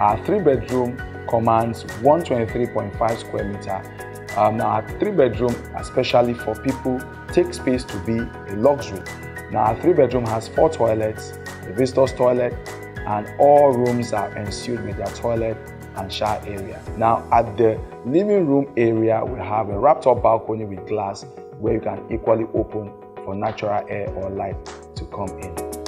Our three bedroom commands 123.5 square meter. Um, now, our three bedroom, especially for people, take space to be a luxury. Now, our three bedroom has four toilets, a visitor's toilet, and all rooms are ensuite with their toilet and shower area. Now, at the living room area, we have a wrapped up balcony with glass where you can equally open for natural air or light to come in.